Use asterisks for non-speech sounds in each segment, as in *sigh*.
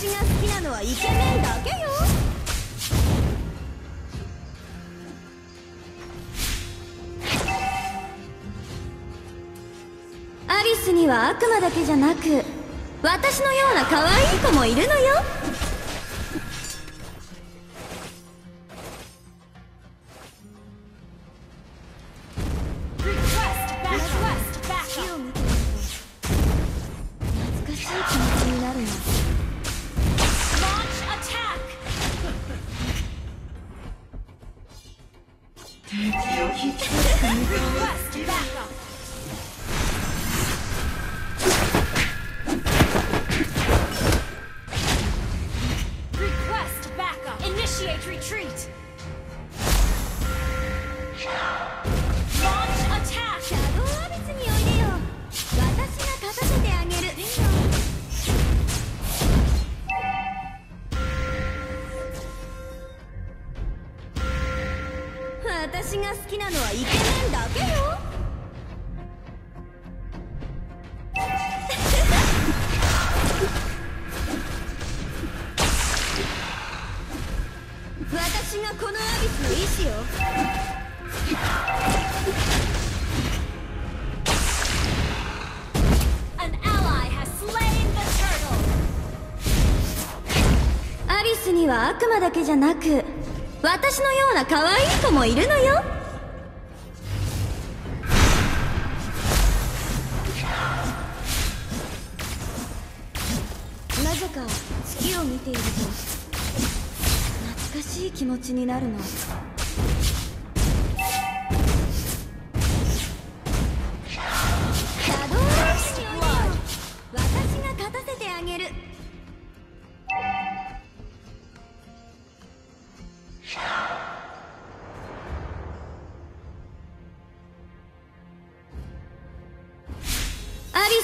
私が好きなのはイケメンだけよ。アリスには悪魔だけじゃなく私のような可愛い子もいるのよ。懐かしい気持ちになるの Keep chose to 私が好きなのはイケメンだけよ私がこのアビスの意志よ!アリスには悪魔だけじゃなく私のような可愛い子もいるのよ。なぜか月を見ていると懐かしい気持ちになるの。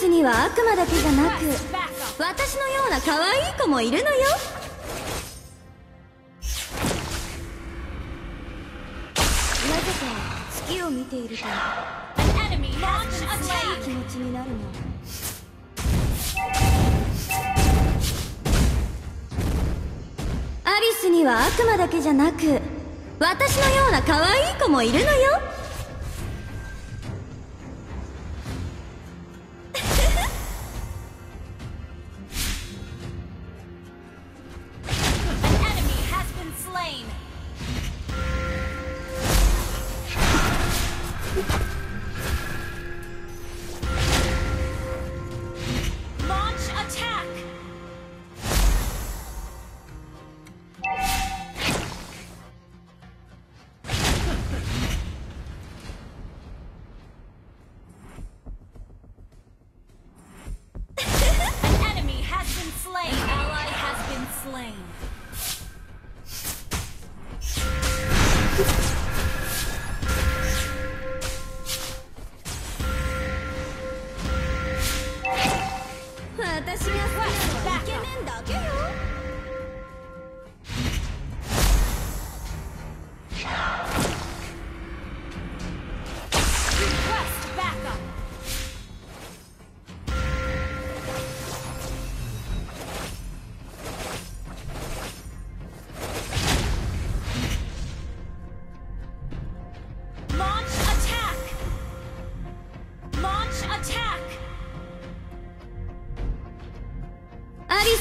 スには悪魔だけじゃなく私のような可愛い子もいるのよ。なぜか月を見ていると An enemy has been 気持ちになるの。アリスには悪魔だけじゃなく私のような可愛い子もいるのよ。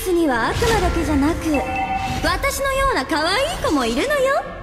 スには悪魔だけじゃなく私のような可愛い子もいるのよ。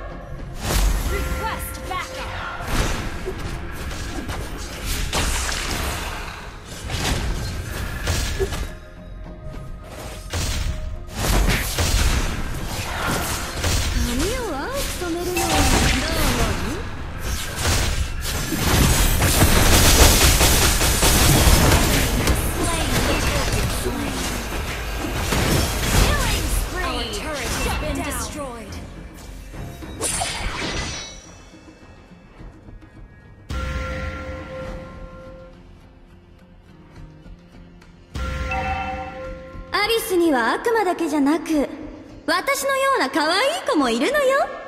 悪魔だけじゃなく私のような可愛い子もいるのよ。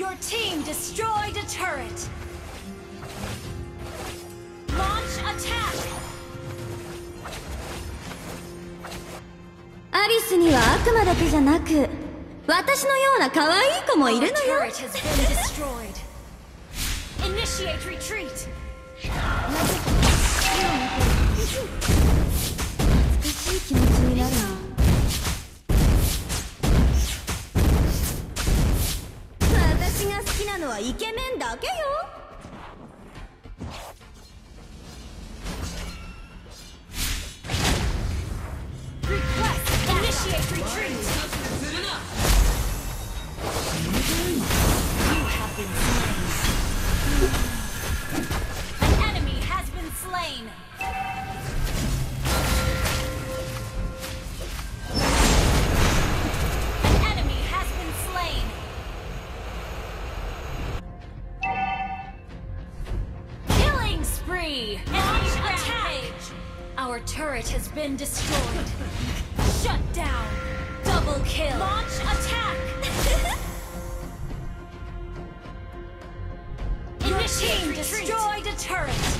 Your team destroyed a turret. Launch attack. アリスには悪魔だけじゃなく私のような可愛い子もいるのよ. Initiate retreat. 懐かしい気持ちになるのイケメンだけよ Launch attack. Our turret has been destroyed. Shut down. Double kill. Launch attack. *laughs* Your team destroyed a turret.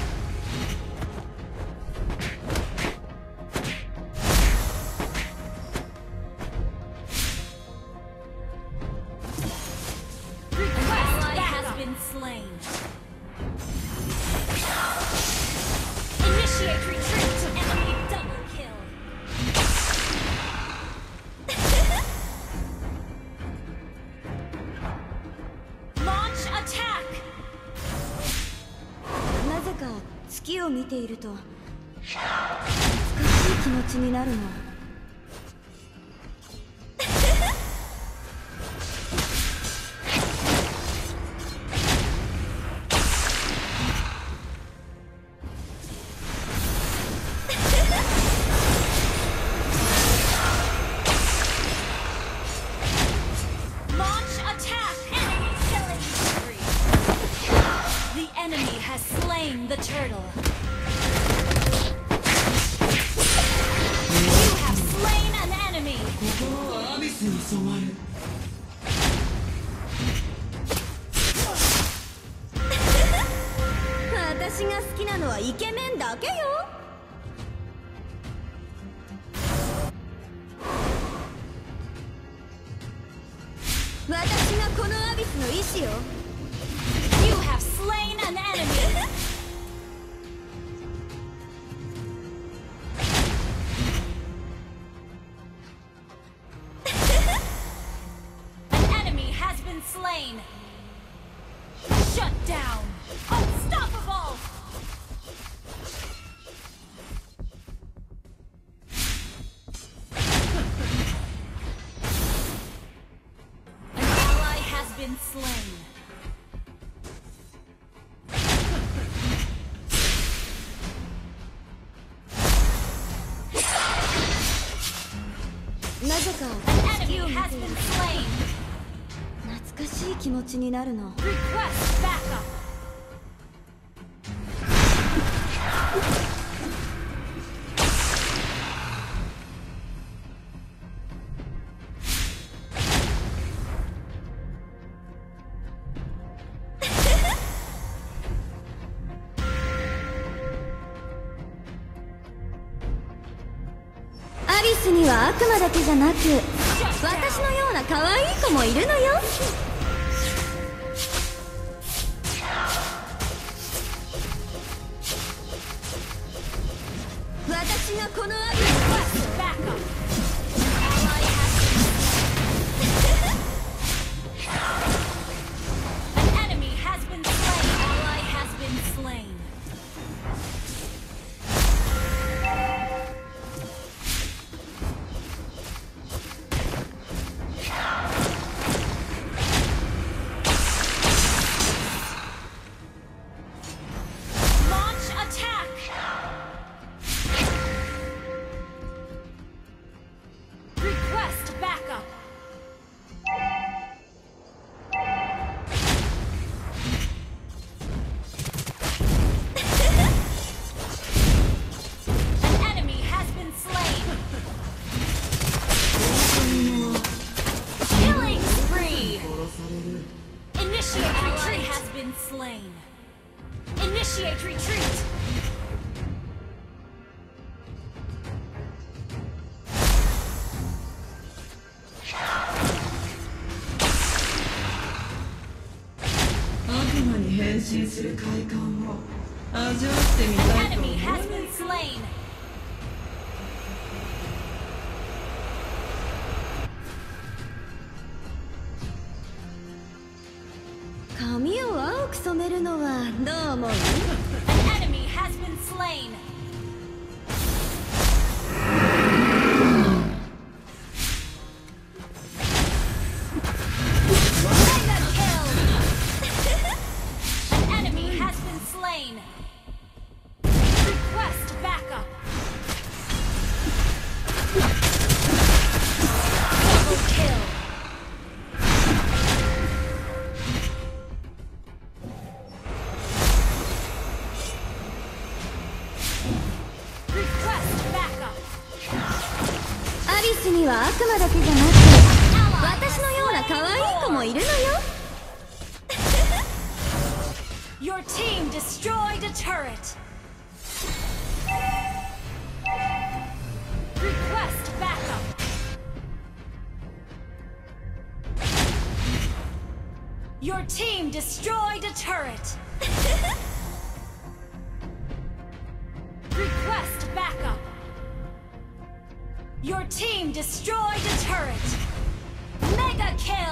月を見ていると懐かしい気持ちになるの *laughs* 私が好きなのはイケメンだけよとか。月を見て懐かしい気持ちになるのスには悪魔だけじゃなく私のような可愛い子もいるのよ。私がこのアビ Request slain. Initiate retreat! An enemy has been slain! るのはどう思う An enemy has been slain. スには悪魔だけじゃなく私のような可愛い子もいるのよ Your team destroyed a turret. Request backup. Your team destroyed a turret. Your team destroyed a turret. Mega kill.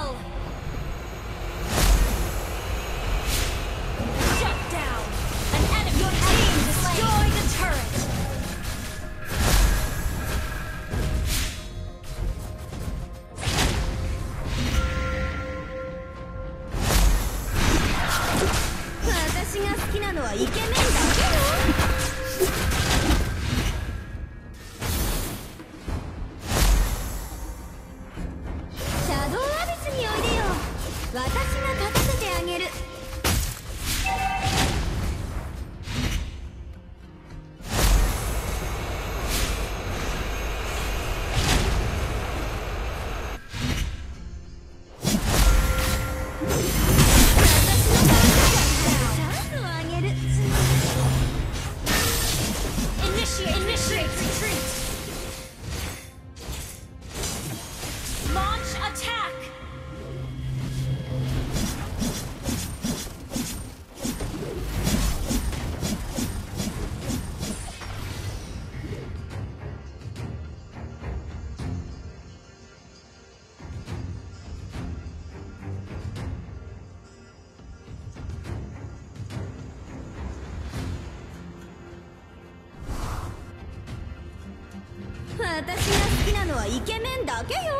イケメンだけよ。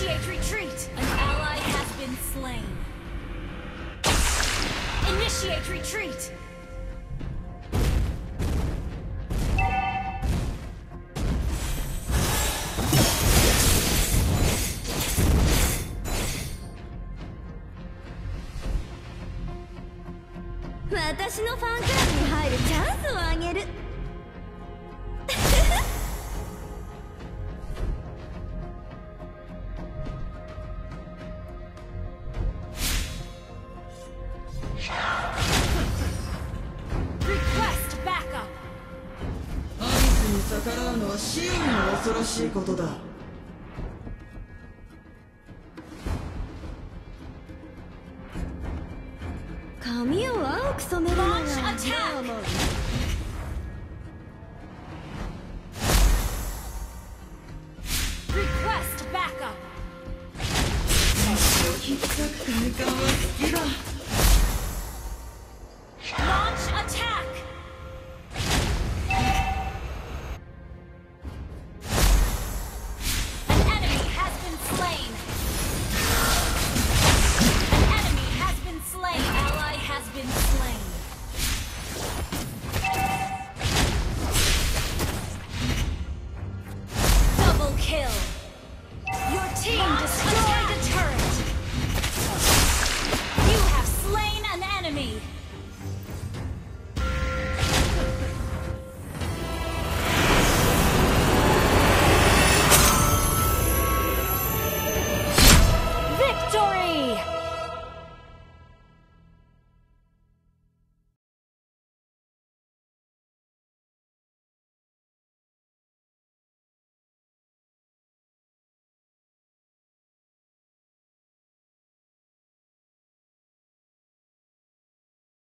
Initiate retreat! An ally has been slain. Initiate retreat! ことだ。髪を青く染めるのは Launch どう思う!ひっかく快感は好きだ